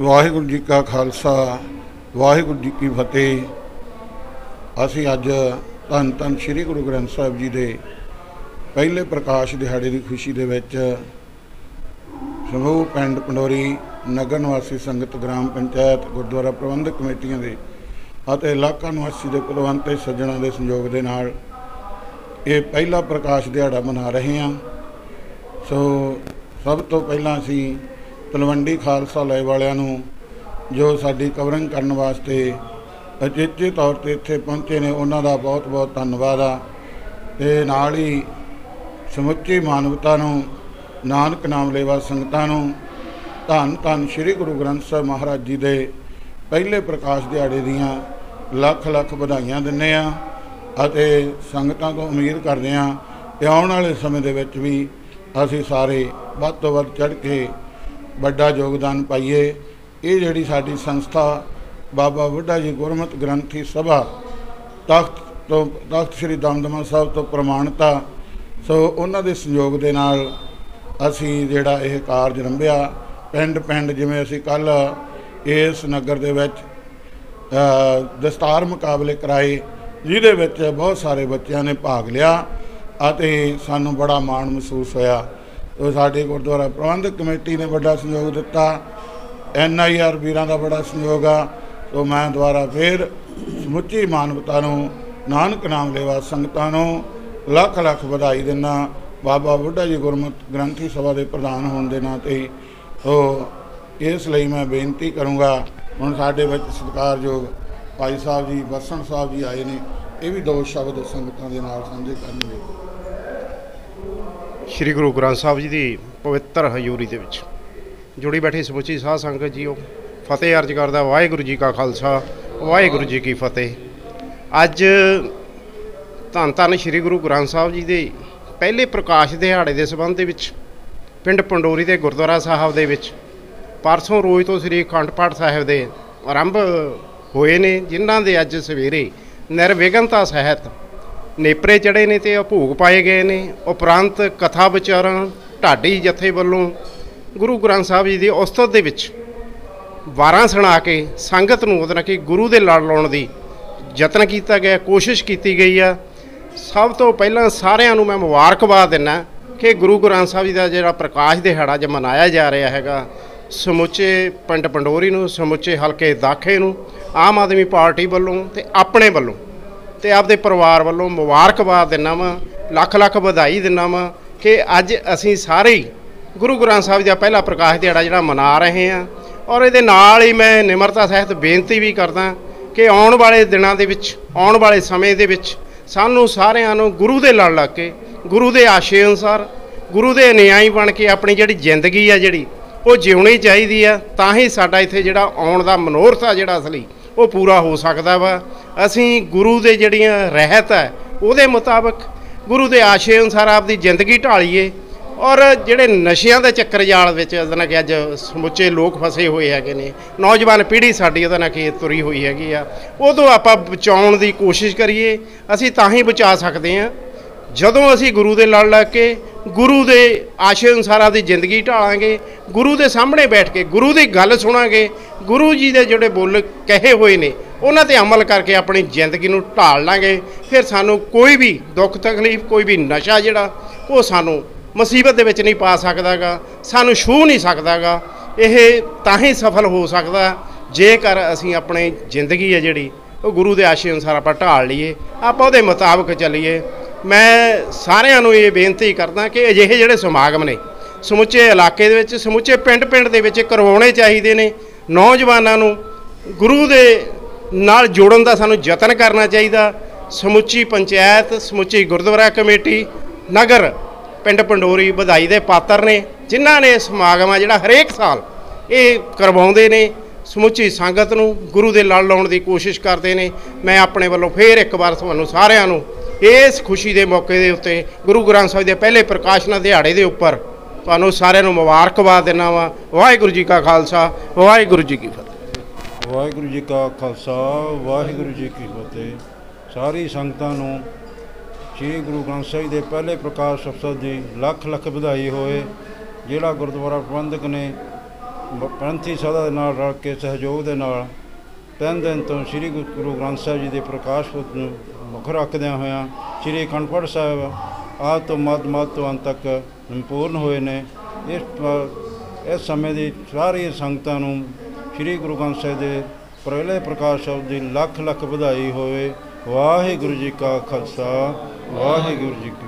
ਵਾਹਿਗੁਰੂ ਜੀ ਕਾ ਖਾਲਸਾ, ਵਾਹਿਗੁਰੂ ਜੀ ਕੀ ਫਤਿਹ। ਅਸੀਂ ਅੱਜ ਧੰਨ ਧੰਨ ਸ੍ਰੀ ਗੁਰੂ ਗ੍ਰੰਥ ਸਾਹਿਬ ਜੀ ਦੇ ਪਹਿਲੇ ਪ੍ਰਕਾਸ਼ ਦਿਹਾੜੇ ਦੀ ਖੁਸ਼ੀ ਦੇ ਵਿੱਚ ਸਮੂਹ ਪਿੰਡ ਪੰਡੋਰੀ ਨਗਰ ਨਿਵਾਸੀ ਸੰਗਤ ਗ੍ਰਾਮ ਪੰਚਾਇਤ ਗੁਰਦੁਆਰਾ ਪ੍ਰਬੰਧਕ ਕਮੇਟੀਆਂ ਦੇ ਅਤੇ ਇਲਾਕਾ ਨਿਵਾਸੀ ਦੇ ਕੁਲਵੰਤ ਤੇ ਸੱਜਣਾਂ ਦੇ ਸੰਯੋਗ ਦੇ ਨਾਲ ਇਹ ਪਹਿਲਾ ਪ੍ਰਕਾਸ਼ ਦਿਹਾੜਾ ਮਨਾ ਰਹੇ ਹਾਂ। ਸੋ ਸਭ ਤੋਂ ਪਹਿਲਾਂ ਅਸੀਂ ਤਲਵੰਡੀ ਖਾਲਸਾ ਲੈ ਵਾਲਿਆਂ ਨੂੰ ਜੋ ਸਾਡੀ ਕਵਰਿੰਗ ਕਰਨ ਵਾਸਤੇ ਅਚੇਚੇ ਤੌਰ ਤੇ ਇੱਥੇ ਪਹੁੰਚੇ ਨੇ, ਉਹਨਾਂ ਦਾ ਬਹੁਤ ਬਹੁਤ ਧੰਨਵਾਦ ਆ। ਤੇ ਨਾਲ ਹੀ ਸਮੁੱਚੀ ਮਾਨਵਤਾ ਨੂੰ, ਨਾਨਕ ਨਾਮ ਲੈਵਾ ਸੰਗਤਾਂ ਨੂੰ, ਧੰਨ ਧੰਨ ਸ੍ਰੀ ਗੁਰੂ ਗ੍ਰੰਥ ਸਾਹਿਬ ਮਹਾਰਾਜ ਜੀ ਦੇ ਪਹਿਲੇ ਪ੍ਰਕਾਸ਼ ਦਿਹਾੜੇ ਦੀਆਂ ਲੱਖ ਲੱਖ ਵਧਾਈਆਂ ਦਿੰਨੇ ਆ ਅਤੇ ਸੰਗਤਾਂ ਤੋਂ ਉਮੀਦ ਕਰਦੇ ਆ ਕਿ ਆਉਣ ਵਾਲੇ ਸਮੇਂ ਦੇ ਵਿੱਚ ਵੀ ਅਸੀਂ ਸਾਰੇ ਵੱਧ ਤੋਂ ਵੱਧ ਚੜ੍ਹ ਕੇ ਵੱਡਾ ਯੋਗਦਾਨ ਪਾਈਏ। ਇਹ ਜਿਹੜੀ ਸਾਡੀ ਸੰਸਥਾ ਬਾਬਾ ਬੁੱਢਾ ਜੀ ਗੁਰਮਤਿ ਗ੍ਰੰਥੀ ਸਭਾ, ਤਖਤ ਤੋਂ ਤਖਤ ਸ੍ਰੀ ਦਮਦਮਾ ਸਾਹਿਬ ਤੋਂ ਪ੍ਰਮਾਣਤਾ ਸੋ ਉਹਨਾਂ ਦੇ ਸੰਯੋਗ ਦੇ ਨਾਲ ਅਸੀਂ ਜਿਹੜਾ ਇਹ ਕਾਰਜ ਰੰਭਿਆ, ਪਿੰਡ ਪਿੰਡ ਜਿਵੇਂ ਅਸੀਂ ਕੱਲ ਇਸ ਨਗਰ ਦੇ ਵਿੱਚ ਦਸਤਾਰ ਮੁਕਾਬਲੇ ਕਰਾਏ, ਜਿਹਦੇ ਵਿੱਚ ਬਹੁਤ ਸਾਰੇ ਬੱਚਿਆਂ ਨੇ ਭਾਗ ਲਿਆ ਅਤੇ ਸਾਨੂੰ ਬੜਾ ਮਾਣ ਮਹਿਸੂਸ ਹੋਇਆ। ਉਹ ਸਾਡੇ ਗੁਰਦੁਆਰਾ ਪ੍ਰਬੰਧਕ ਕਮੇਟੀ ਨੇ ਵੱਡਾ ਸਹਿਯੋਗ ਦਿੱਤਾ। ਐਨ ਆਈ ਆਰ ਵੀਰਾਂ ਦਾ ਬੜਾ ਸਹਿਯੋਗ ਆ। ਸੋ ਮੈਂ ਦੁਆਰਾ ਫੇਰ ਸਮੁੱਚੀ ਮਾਨਵਤਾ ਨੂੰ, ਨਾਨਕ ਨਾਮ ਲੈਵਾ ਸੰਗਤਾਂ ਨੂੰ ਲੱਖ ਲੱਖ ਵਧਾਈ ਦਿੰਦਾ। ਬਾਬਾ ਬੁੱਢਾ ਜੀ ਗੁਰਮਤਿ ਗ੍ਰੰਥੀ ਸਭਾ ਦੇ ਪ੍ਰਧਾਨ ਹੋਣ ਦੇ ਨਾਤੇ ਸੋ ਇਸ ਲਈ ਮੈਂ ਬੇਨਤੀ ਕਰੂੰਗਾ। ਹੁਣ ਸਾਡੇ ਵਿੱਚ ਸਤਿਕਾਰਯੋਗ ਭਾਈ ਸਾਹਿਬ ਜੀ ਵਸਣ ਸਾਹਿਬ ਜੀ ਆਏ ਨੇ। ਇਹ ਵੀ ਦੋ ਸ਼ਬਦ ਸੰਗਤਾਂ ਦੇ ਨਾਲ ਸਾਂਝੇ ਕਰਨਗੇ। ਸ੍ਰੀ ਗੁਰੂ ਗ੍ਰੰਥ ਸਾਹਿਬ ਜੀ ਦੀ ਪਵਿੱਤਰ ਹਜ਼ੂਰੀ ਦੇ ਵਿੱਚ। ਜੁੜੀ ਬੈਠੀ ਸਮੁੱਚੀ ਸਾਧ ਸੰਗਤ ਜੀਓ। ਫਤਿਹ ਅਰਜ ਕਰਦਾ ਵਾਹਿਗੁਰੂ ਜੀ ਕਾ ਖਾਲਸਾ, ਵਾਹਿਗੁਰੂ ਜੀ ਕੀ ਫਤਿਹ। ਅੱਜ ਧੰਨ ਧੰਨ ਸ੍ਰੀ ਗੁਰੂ ਗ੍ਰੰਥ ਸਾਹਿਬ ਜੀ ਦੇ ਪਹਿਲੇ ਪ੍ਰਕਾਸ਼ ਦਿਹਾੜੇ ਦੇ ਸੰਬੰਧ ਦੇ ਵਿੱਚ, ਪਿੰਡ ਪੰਡੋਰੀ ਦੇ ਗੁਰਦੁਆਰਾ ਸਾਹਿਬ ਦੇ ਵਿੱਚ, ਪਰਸੋਂ ਰੋਜ਼ ਤੋਂ ਸ੍ਰੀ ਅਖੰਡ ਪਾਠ ਸਾਹਿਬ ਦੇ ਆਰੰਭ ਹੋਏ ਨੇ, ਜਿਨ੍ਹਾਂ ਦੇ ਅੱਜ ਸਵੇਰੇ ਨਿਰਵਿਘਨਤਾ ਸਹਿਤ ਨੇਪਰੇ ਚੜੇ ਨੇ ਤੇ ਭੋਗ ਪਾਏ ਗਏ ਨੇ, ਉਪਰੰਤ ਕਥਾ ਵਿਚਾਰਾਂ ਢਾਡੀ ਜਥੇ ਵੱਲੋਂ ਗੁਰੂ ਗ੍ਰੰਥ ਸਾਹਿਬ ਜੀ ਦੀ ਉਸਤਤ ਦੇ ਵਿੱਚ ਵਾਰਾਂ ਸੁਣਾ ਕੇ ਸੰਗਤ ਨੂੰ ਉਹਦੇ ਨਾਲ ਕਿ ਗੁਰੂ ਦੇ ਲੜ ਲਾਉਣ ਦੀ ਯਤਨ ਕੀਤਾ ਗਿਆ, ਕੋਸ਼ਿਸ਼ ਕੀਤੀ ਗਈ ਆ। ਸਭ ਤੋਂ ਪਹਿਲਾਂ ਸਾਰਿਆਂ ਨੂੰ ਮੈਂ ਮੁਬਾਰਕਬਾਦ ਦਿੰਨਾ ਕਿ ਗੁਰੂ ਗ੍ਰੰਥ ਸਾਹਿਬ ਜੀ ਦਾ ਜਿਹੜਾ ਪ੍ਰਕਾਸ਼ ਦਿਹਾੜਾ ਅੱਜ ਮਨਾਇਆ ਜਾ ਰਿਹਾ ਹੈਗਾ, ਸਮੁੱਚੇ ਪਿੰਡ ਪੰਡੋਰੀ ਨੂੰ, ਸਮੁੱਚੇ ਹਲਕੇ ਦਾਖੇ ਨੂੰ, ਆਮ ਆਦਮੀ ਪਾਰਟੀ ਵੱਲੋਂ ਤੇ ਆਪਣੇ ਵੱਲੋਂ ਤੇ ਆਪਦੇ ਪਰਿਵਾਰ ਵੱਲੋਂ ਮੁਬਾਰਕਬਾਦ ਦਿੰਨਾ ਵਾਂ, ਲੱਖ ਲੱਖ ਵਧਾਈ ਦਿੰਨਾ ਵਾਂ ਕਿ ਅੱਜ ਅਸੀਂ ਸਾਰੇ ਹੀ ਗੁਰੂ ਗ੍ਰੰਥ ਸਾਹਿਬ ਦਾ ਪਹਿਲਾ ਪ੍ਰਕਾਸ਼ ਦਿਹਾੜਾ ਜਿਹੜਾ ਮਨਾ ਰਹੇ ਹਾਂ। ਔਰ ਇਹਦੇ ਨਾਲ ਹੀ ਮੈਂ ਨਿਮਰਤਾ ਸਹਿਤ ਬੇਨਤੀ ਵੀ ਕਰਦਾ ਕਿ ਆਉਣ ਵਾਲੇ ਦਿਨਾਂ ਦੇ ਵਿੱਚ, ਆਉਣ ਵਾਲੇ ਸਮੇਂ ਦੇ ਵਿੱਚ ਸਾਨੂੰ ਸਾਰਿਆਂ ਨੂੰ ਗੁਰੂ ਦੇ ਲੜ ਲੱਗ ਕੇ, ਗੁਰੂ ਦੇ ਆਸ਼ੇ ਅਨੁਸਾਰ, ਗੁਰੂ ਦੇ ਅਨੁਯਾਈ ਬਣ ਕੇ ਆਪਣੀ ਜਿਹੜੀ ਜ਼ਿੰਦਗੀ ਆ ਜਿਹੜੀ, ਉਹ ਜਿਉਣੀ ਚਾਹੀਦੀ ਆ, ਤਾਂ ਹੀ ਸਾਡਾ ਇੱਥੇ ਜਿਹੜਾ ਆਉਣ ਦਾ ਮਨੋਰਥ ਆ ਜਿਹੜਾ ਅਸਲੀ। ਉਹ ਪੂਰਾ ਹੋ ਸਕਦਾ ਵਾ। ਅਸੀਂ ਗੁਰੂ ਦੇ ਜਿਹੜੀਆਂ ਰਹਿਤ ਹੈ, ਉਹਦੇ ਮੁਤਾਬਕ ਗੁਰੂ ਦੇ ਆਸ਼ੇ ਅਨੁਸਾਰ ਆਪਦੀ ਜ਼ਿੰਦਗੀ ਢਾਲੀਏ। ਔਰ ਜਿਹੜੇ ਨਸ਼ਿਆਂ ਦੇ ਚੱਕਰ ਜਾਲ ਵਿੱਚ ਉਹਦੇ ਕਿ ਅੱਜ ਸਮੁੱਚੇ ਲੋਕ ਫਸੇ ਹੋਏ ਹੈਗੇ ਨੇ, ਨੌਜਵਾਨ ਪੀੜ੍ਹੀ ਸਾਡੀ ਉਹਦੇ ਨਾਲ ਕਿ ਤੁਰੀ ਹੋਈ ਹੈਗੀ ਆ। ਉਹ ਤੋਂ ਆਪਾਂ ਬਚਾਉਣ ਦੀ ਕੋਸ਼ਿਸ਼ ਕਰੀਏ, ਅਸੀਂ ਤਾਂ ਹੀ ਬਚਾ ਸਕਦੇ ਹਾਂ। ਜਦੋਂ ਅਸੀਂ ਗੁਰੂ ਦੇ ਲੜ ਲੱਗ ਕੇ, ਗੁਰੂ ਦੇ ਆਸ਼ੇ ਅਨੁਸਾਰ ਆਪਦੀ ਜ਼ਿੰਦਗੀ ਢਾਲਾਂਗੇ, ਗੁਰੂ ਦੇ ਸਾਹਮਣੇ ਬੈਠ ਕੇ, ਗੁਰੂ ਦੀ ਗੱਲ ਸੁਣਾਂਗੇ, ਗੁਰੂ ਜੀ ਦੇ ਜਿਹੜੇ ਬੋਲ ਕਹੇ ਹੋਏ ਨੇ, ਉਹਨਾਂ ਤੇ ਅਮਲ ਕਰਕੇ ਆਪਣੀ ਜ਼ਿੰਦਗੀ ਨੂੰ ਢਾਲ ਲਾਂਗੇ। ਫਿਰ ਸਾਨੂੰ ਕੋਈ ਵੀ ਦੁੱਖ ਤਕਲੀਫ, ਕੋਈ ਵੀ ਨਸ਼ਾ ਜਿਹੜਾ, ਉਹ ਸਾਨੂੰ ਮੁਸੀਬਤ ਦੇ ਵਿੱਚ ਨਹੀਂ ਪਾ ਸਕਦਾਗਾ, ਸਾਨੂੰ ਛੂਹ ਨਹੀਂ ਸਕਦਾਗਾ। ਇਹ ਤਾਂ ਹੀ ਸਫਲ ਹੋ ਸਕਦਾ, ਜੇਕਰ ਅਸੀਂ ਆਪਣੇ ਜ਼ਿੰਦਗੀ ਹੈ ਜਿਹੜੀ, ਉਹ ਗੁਰੂ ਦੇ ਆਸ਼ੇ ਅਨੁਸਾਰ ਆਪਾਂ ਢਾਲ ਲਈਏ, ਆਪਾਂ ਉਹਦੇ ਮੁਤਾਬਕ ਚੱਲੀਏ। ਮੈਂ ਸਾਰਿਆਂ ਨੂੰ ਇਹ ਬੇਨਤੀ ਕਰਦਾ ਕਿ ਅਜਿਹੇ ਜਿਹੜੇ ਸਮਾਗਮ ਨੇ, ਸਮੁੱਚੇ ਇਲਾਕੇ ਦੇ ਵਿੱਚ, ਸਮੁੱਚੇ ਪਿੰਡ-ਪਿੰਡ ਦੇ ਵਿੱਚ ਕਰਵਾਉਣੇ ਚਾਹੀਦੇ ਨੇ। ਨੌਜਵਾਨਾਂ ਨੂੰ ਗੁਰੂ ਦੇ ਨਾਲ ਜੋੜਨ ਦਾ ਸਾਨੂੰ ਯਤਨ ਕਰਨਾ ਚਾਹੀਦਾ। ਸਮੁੱਚੀ ਪੰਚਾਇਤ, ਸਮੁੱਚੀ ਗੁਰਦੁਆਰਾ ਕਮੇਟੀ, ਨਗਰ, ਪਿੰਡ ਪੰਡੋਰੀ ਵਧਾਈ ਦੇ ਪਾਤਰ ਨੇ, ਜਿਨ੍ਹਾਂ ਨੇ ਸਮਾਗਮ ਆ ਜਿਹੜਾ ਹਰੇਕ ਸਾਲ ਇਹ ਕਰਵਾਉਂਦੇ ਨੇ। ਸਮੁੱਚੀ ਸੰਗਤ ਨੂੰ ਗੁਰੂ ਦੇ ਲੜ ਲਾਉਣ ਦੀ ਕੋਸ਼ਿਸ਼ ਕਰਦੇ ਨੇ। ਮੈਂ ਆਪਣੇ ਵੱਲੋਂ ਫੇਰ ਇੱਕ ਵਾਰ ਤੁਹਾਨੂੰ ਸਾਰਿਆਂ ਨੂੰ ਇਸ ਖੁਸ਼ੀ ਦੇ ਮੌਕੇ ਦੇ ਉੱਤੇ ਗੁਰੂ ਗ੍ਰੰਥ ਸਾਹਿਬ ਦੇ ਪਹਿਲੇ ਪ੍ਰਕਾਸ਼ਨਾ ਦਿਹਾੜੇ ਦੇ ਉੱਪਰ ਤੁਹਾਨੂੰ ਸਾਰਿਆਂ ਨੂੰ ਮੁਬਾਰਕਬਾਦ ਦਿੰਦਾ ਵਾ। ਵਾਹਿਗੁਰੂ ਜੀ ਕਾ ਖਾਲਸਾ, ਵਾਹਿਗੁਰੂ ਜੀ ਕੀ ਫਤਿਹ। ਵਾਹਿਗੁਰੂ ਜੀ ਕਾ ਖਾਲਸਾ, ਵਾਹਿਗੁਰੂ ਜੀ ਕੀ ਫਤਿਹ। ਸਾਰੀ ਸੰਗਤਾਂ ਨੂੰ ਸ੍ਰੀ ਗੁਰੂ ਗ੍ਰੰਥ ਸਾਹਿਬ ਦੇ ਪਹਿਲੇ ਪ੍ਰਕਾਸ਼ ਅਵਸਰ ਦੀ ਲੱਖ ਲੱਖ ਵਧਾਈ ਹੋਏ ਜਿਹੜਾ ਗੁਰਦੁਆਰਾ ਪ੍ਰਬੰਧਕ ਨੇ ਪੰਥੀ ਸਦਾ ਦੇ ਨਾਲ ਰਲ ਕੇ ਸਹਿਯੋਗ ਦੇ ਨਾਲ ਤਿੰਨ ਦਿਨ ਤੋਂ ਸ੍ਰੀ ਗੁਰੂ ਗੁਰੂ ਗ੍ਰੰਥ ਸਾਹਿਬ ਜੀ ਦੇ ਪ੍ਰਕਾਸ਼ ਪੁਰਬ ਨੂੰ ਮੁੱਖ ਰੱਖਦਿਆਂ ਹੋਇਆਂ, ਸ੍ਰੀ ਅਖੰਡ ਪਾਠ ਸਾਹਿਬ ਆਦ ਤੋਂ ਮੱਧ ਮੱਧ ਤੋਂ ਅੰਤ ਤੱਕ ਸੰਪੂਰਨ ਹੋਏ ਨੇ। ਇਸ ਇਸ ਸਮੇਂ ਦੀ ਸਾਰੀ ਸੰਗਤਾਂ ਨੂੰ ਸ੍ਰੀ ਗੁਰੂ ਗ੍ਰੰਥ ਸਾਹਿਬ ਦੇ ਪਹਿਲੇ ਪ੍ਰਕਾਸ਼ ਪੁਰਬ ਦੀ ਲੱਖ ਲੱਖ ਵਧਾਈ ਹੋਵੇ। ਵਾਹਿਗੁਰੂ ਜੀ ਕਾ ਖਾਲਸਾ, ਵਾਹਿਗੁਰੂ ਜੀ ਕੀ